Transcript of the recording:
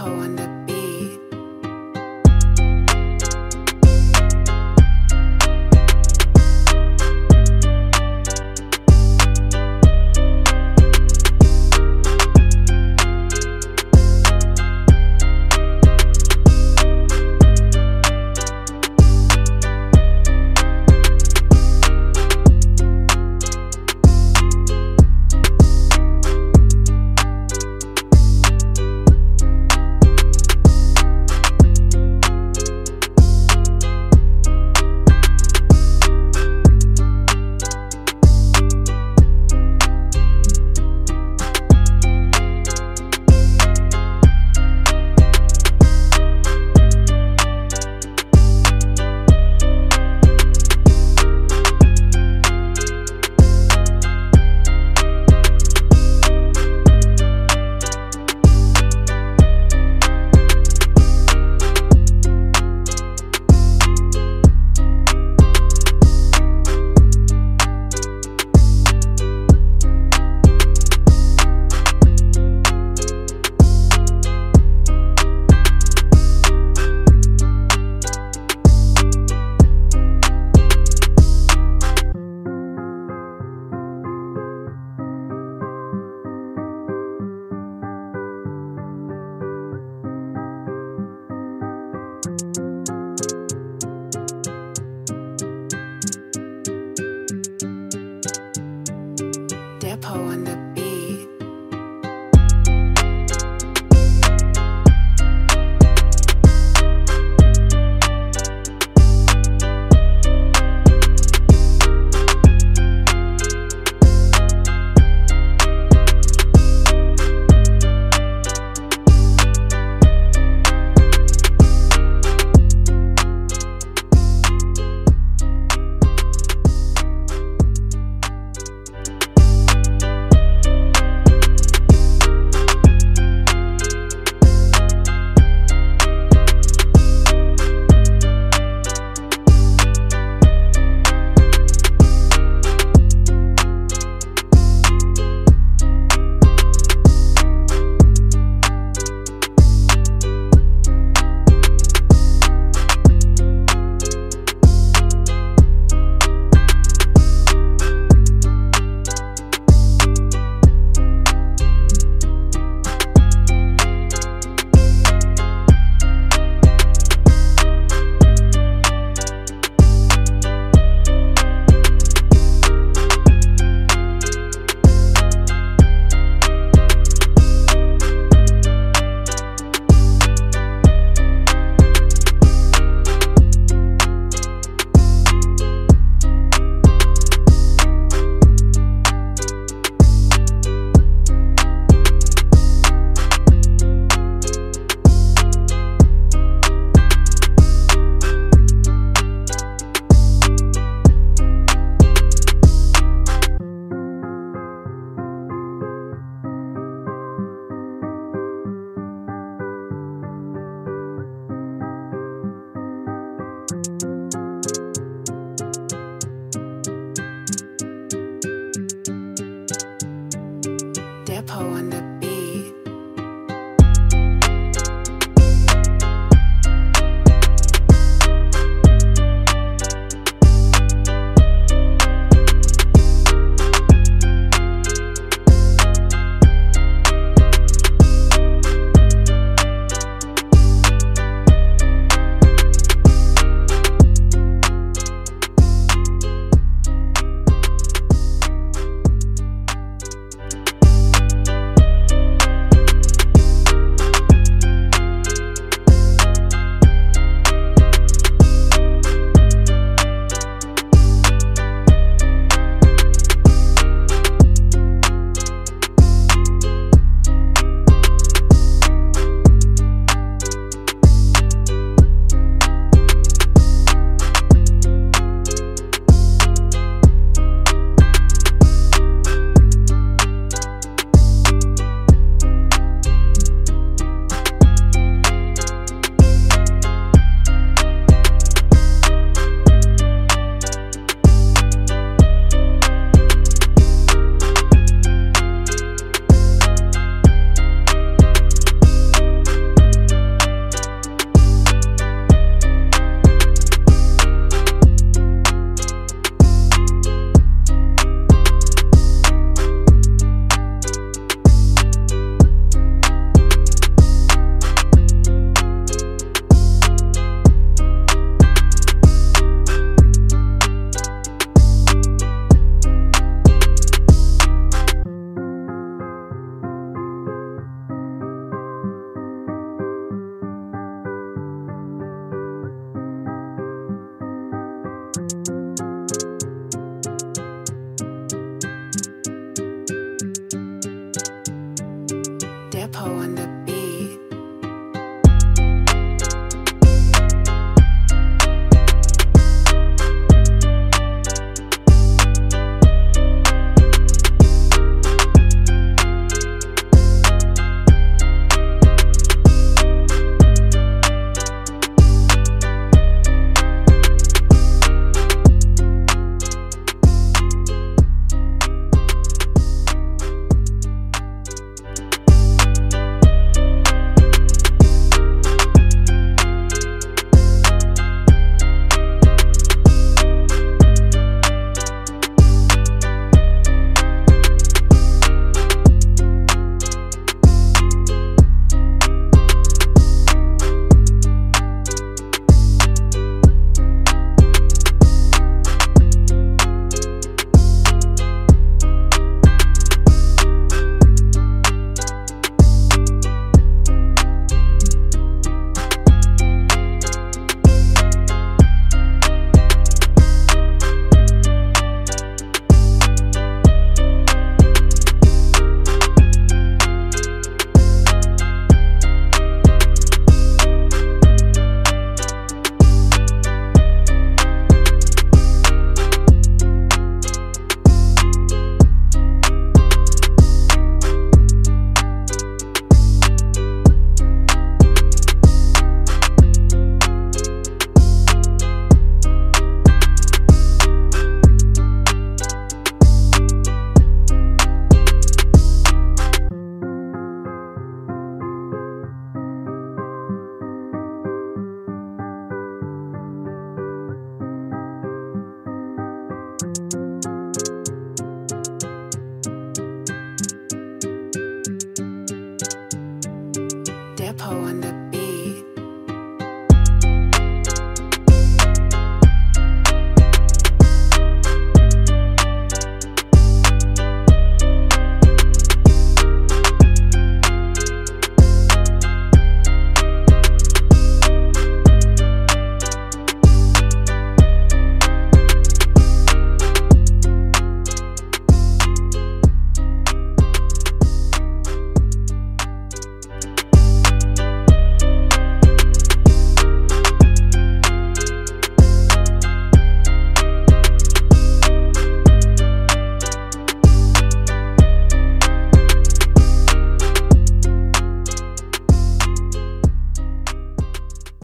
Poe the